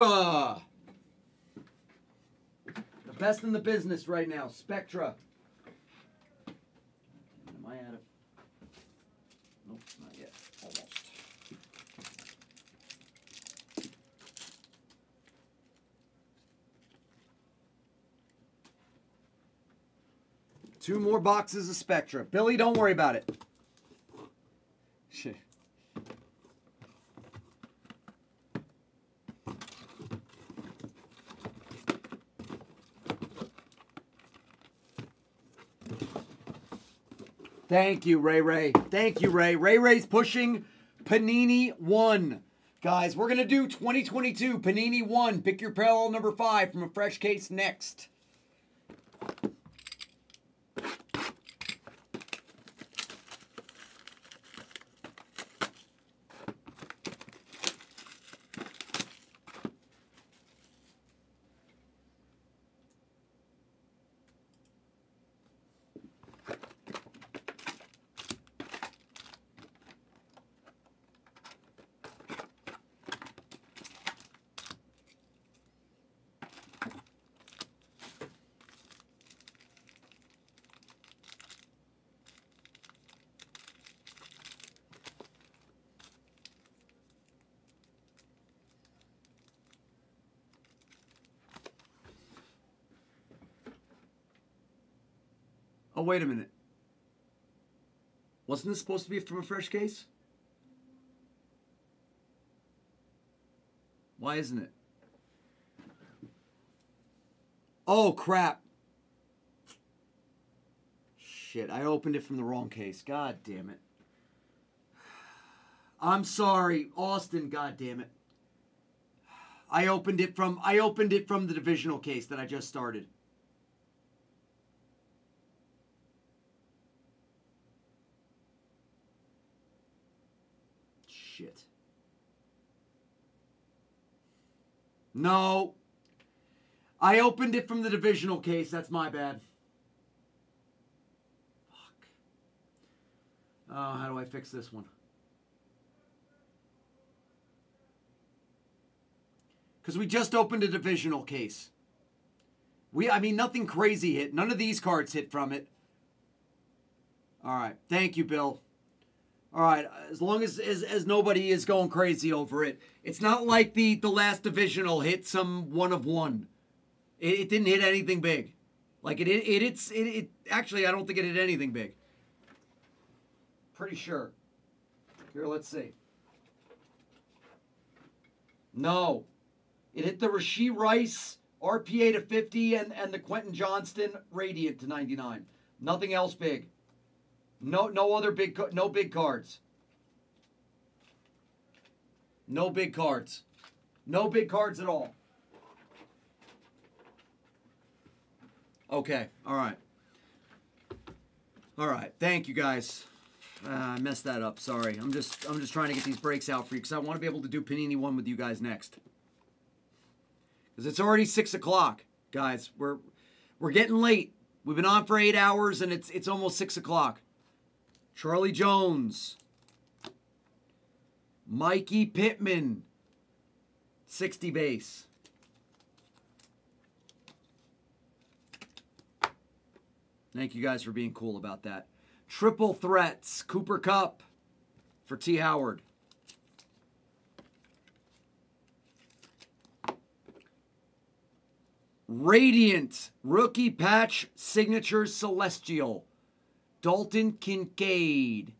The best in the business right now, Spectra. Am I out of? Nope, not yet. Almost. Two more boxes of Spectra. Billy, don't worry about it. Shit. Thank you, Ray Ray. Thank you, Ray. Ray Ray's pushing Panini 1. Guys, we're going to do 2022 Panini 1. Pick your parallel number 5 from a fresh case next. Oh, wait a minute. Wasn't this supposed to be from a fresh case? Why isn't it? Oh, crap. Shit, I opened it from the wrong case. God damn it. I'm sorry, Austin, god damn it. I opened it from I opened it from the divisional case that I just started. Shit. No. I opened it from the divisional case. That's my bad. Fuck. Oh, how do I fix this one? Because we just opened a divisional case. We, I mean, nothing crazy hit. None of these cards hit from it. All right. Thank you, Bill. All right, as long as, as as nobody is going crazy over it, it's not like the the last divisional hit some one of one. It, it didn't hit anything big, like it it, it it's it, it actually I don't think it hit anything big. Pretty sure. Here, let's see. No, it hit the Rashee Rice RPA to 50 and and the Quentin Johnston Radiant to 99. Nothing else big. No, no other big, no big cards. No big cards. No big cards at all. Okay, all right. All right, thank you guys. Uh, I messed that up. Sorry. I'm just, I'm just trying to get these breaks out for you because I want to be able to do Panini one with you guys next. Because it's already six o'clock, guys. We're, we're getting late. We've been on for eight hours and it's, it's almost six o'clock. Charlie Jones. Mikey Pittman. 60 base. Thank you guys for being cool about that. Triple threats. Cooper Kupp for T. Howard. Radiant. Rookie patch signature celestial. Dalton Kincaid.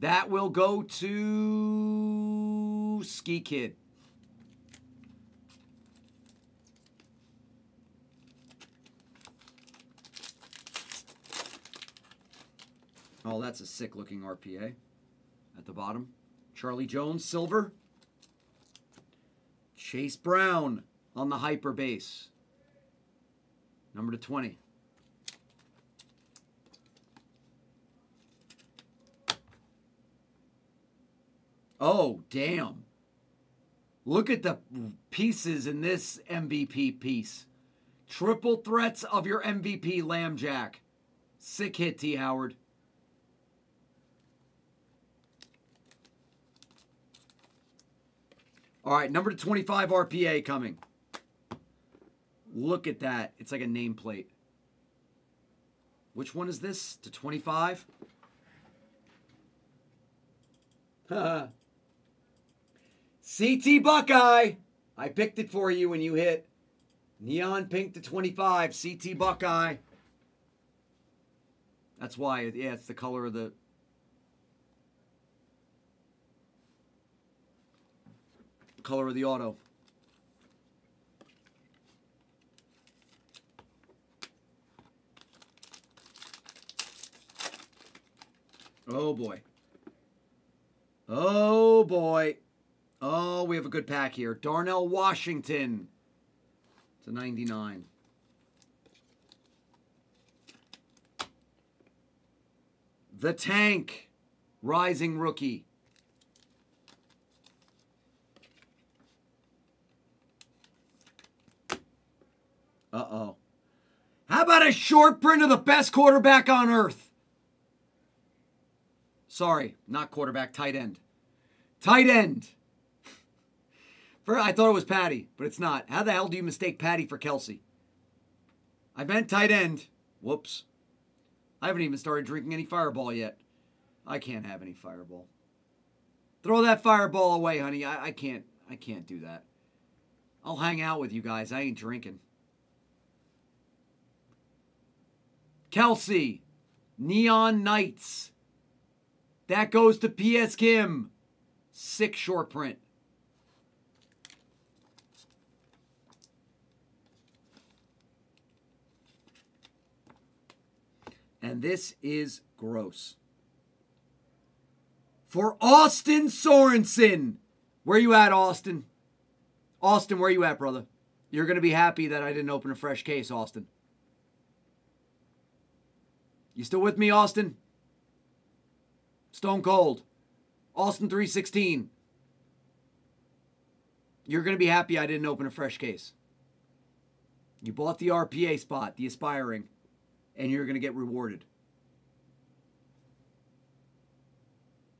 That will go to Ski Kid. Oh, that's a sick looking RPA at the bottom. Charlie Jones, silver. Chase Brown on the hyper base. Number to 20. Oh, damn. Look at the pieces in this MVP piece. Triple threats of your MVP, Lambjack. Sick hit, T. Howard. All right, number to 25 RPA coming. Look at that. It's like a nameplate. Which one is this? To 25? CT Buckeye. I picked it for you when you hit neon pink to 25. CT Buckeye. That's why. Yeah, it's the color of the. Color of the auto. Oh boy. Oh boy. Oh, we have a good pack here. Darnell Washington to 99. The Tank, rising rookie. Uh oh. How about a short print of the best quarterback on earth? Sorry, not quarterback, tight end. Tight end. For, I thought it was Patty, but it's not. How the hell do you mistake Patty for Kelce? I meant tight end. Whoops. I haven't even started drinking any fireball yet. I can't have any fireball. Throw that fireball away, honey. I, I can't I can't do that. I'll hang out with you guys. I ain't drinking. Kelce, Neon Knights. That goes to PS Kim. Sick short print. And this is gross. For Austin Sorensen. Where you at, Austin? Austin, where you at, brother? You're going to be happy that I didn't open a fresh case, Austin. You still with me, Austin? Stone Cold. Austin 316. You're going to be happy I didn't open a fresh case. You bought the RPA spot, the aspiring and you're going to get rewarded.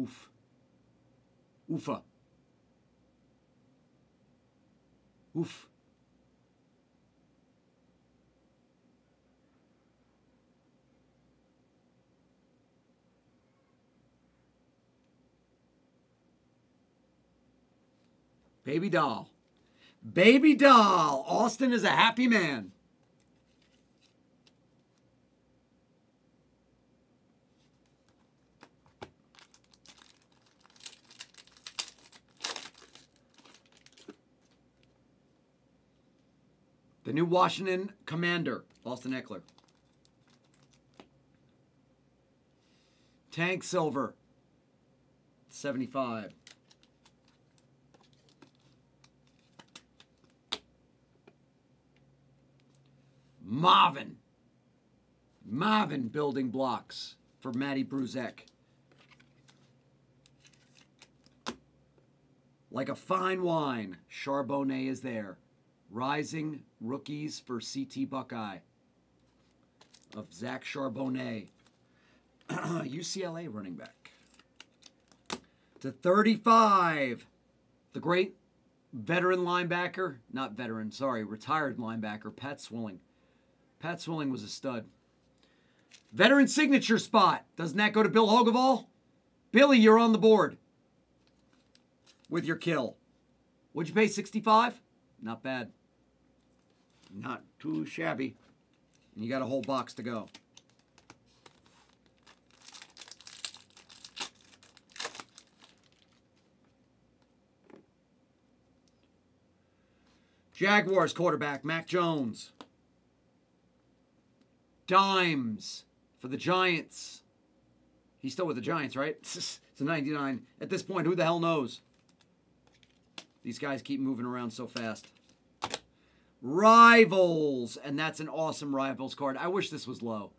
Oof. Oofa. Oof. Baby doll. Baby doll. Austin is a happy man. The new Washington commander, Austin Ekeler. Tank Silver, 75. Marvin. Marvin building blocks for Matty Bruzek. Like a fine wine, Charbonnet is there. Rising rookies for CT Buckeye of Zach Charbonnet, UCLA running back. To 35, the great veteran linebacker, not veteran, sorry, retired linebacker, Pat Swilling. Pat Swilling was a stud. Veteran signature spot. Doesn't that go to Bill Hogevall? Billy, you're on the board with your kill. Would you pay 65? Not bad. Not too shabby. And you got a whole box to go. Jaguars quarterback, Mac Jones. Dimes for the Giants. He's still with the Giants, right? It's a 99. At this point, who the hell knows? These guys keep moving around so fast. Rivals. And that's an awesome Rivals card. I wish this was low.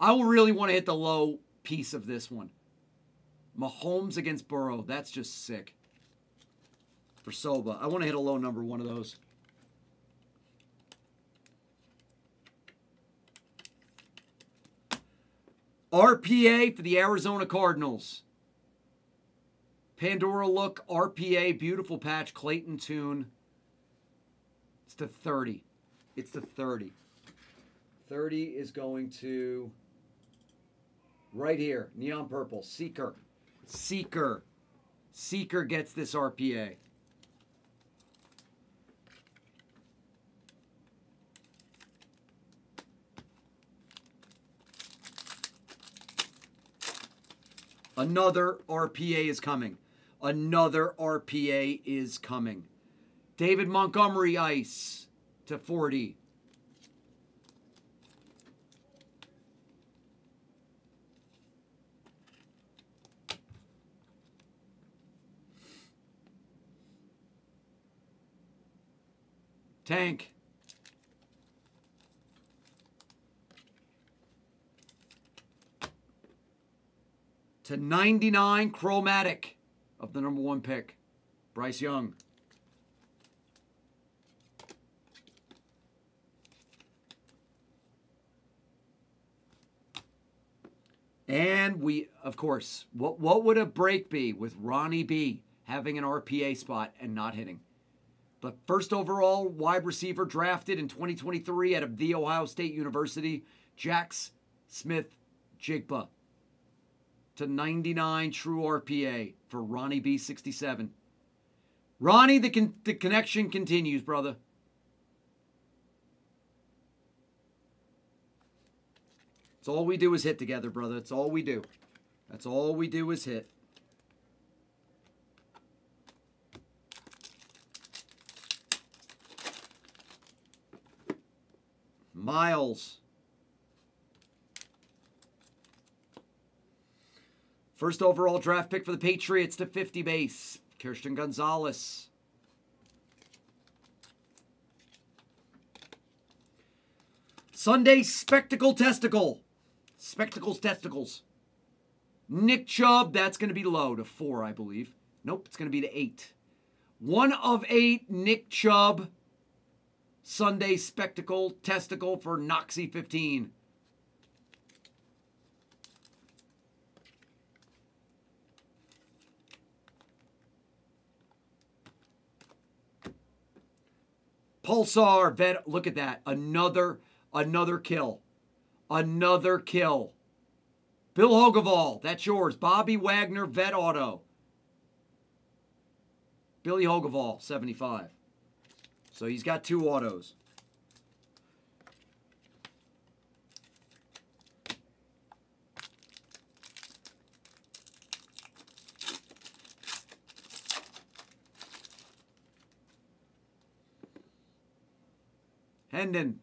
I will really want to hit the low piece of this one. Mahomes against Burrow. That's just sick. For Soba. I want to hit a low number one of those. RPA for the Arizona Cardinals. Pandora Look RPA, beautiful patch, Clayton Tune. It's to 30. It's to 30. 30 is going to right here, neon purple, Seeker. Seeker. Seeker gets this RPA. Another RPA is coming. Another RPA is coming. David Montgomery Ice to 40. Tank. to 99 chromatic of the number one pick, Bryce Young. And we, of course, what, what would a break be with Ronnie B having an RPA spot and not hitting? The first overall wide receiver drafted in 2023 out of The Ohio State University, Jax Smith Njigba to 99 true RPA for Ronnie B67. Ronnie, the, con- the connection continues, brother. It's all we do is hit together, brother. It's all we do. That's all we do is hit. Miles. First overall draft pick for the Patriots to 50 base, Christian Gonzalez. Sunday Spectacle Testicle. Spectacles Testicles. Nick Chubb, that's going to be low to four, I believe. Nope, it's going to be to eight. One of eight, Nick Chubb. Sunday Spectacle Testicle for Noxy 15. Pulsar vet. Look at that. Another another kill. Another kill. Bill Hogeval, that's yours. Bobby Wagner vet auto. Billy Hogeval, 75. So he's got two autos. Hendon.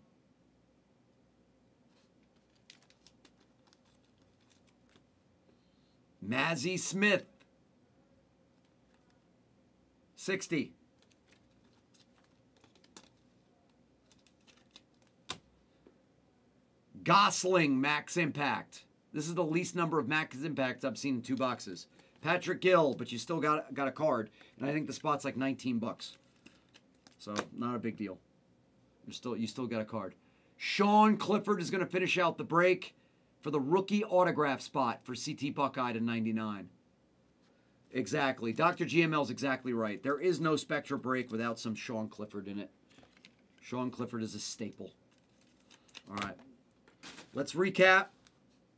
Mazi Smith. 60. Gosling, max impact. This is the least number of max impacts I've seen in two boxes. Patrick Gill, but you still got got a card, and I think the spot's like 19 bucks. So not a big deal. You still you still got a card. Sean Clifford is going to finish out the break for the rookie autograph spot for CT Buckeye to 99. Exactly. Dr. GML is exactly right. There is no Spectra break without some Sean Clifford in it. Sean Clifford is a staple. All right. Let's recap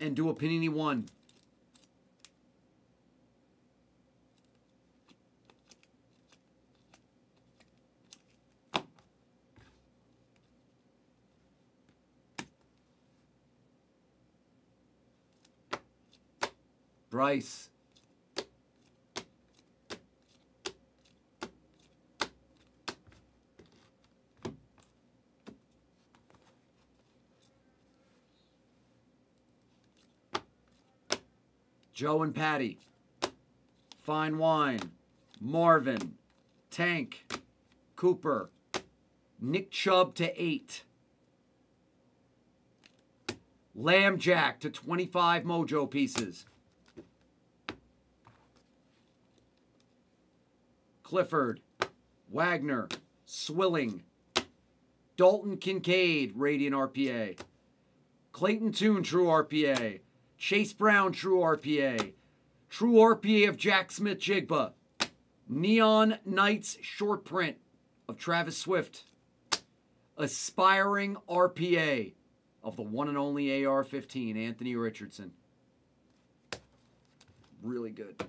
and do a Panini 1. Bryce. Joe and Patty. Fine Wine. Marvin. Tank. Cooper. Nick Chubb to 8. Lamb Jack to 25 mojo pieces. Clifford, Wagner, Swilling, Dalton Kincaid, Radiant RPA, Clayton Tune, True RPA, Chase Brown, True RPA, True RPA of Jack Smith Njigba. Neon Knights short print of Travis Swift. Aspiring RPA of the one and only AR 15, Anthony Richardson. Really good.